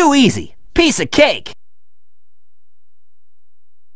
Too easy. Piece of cake.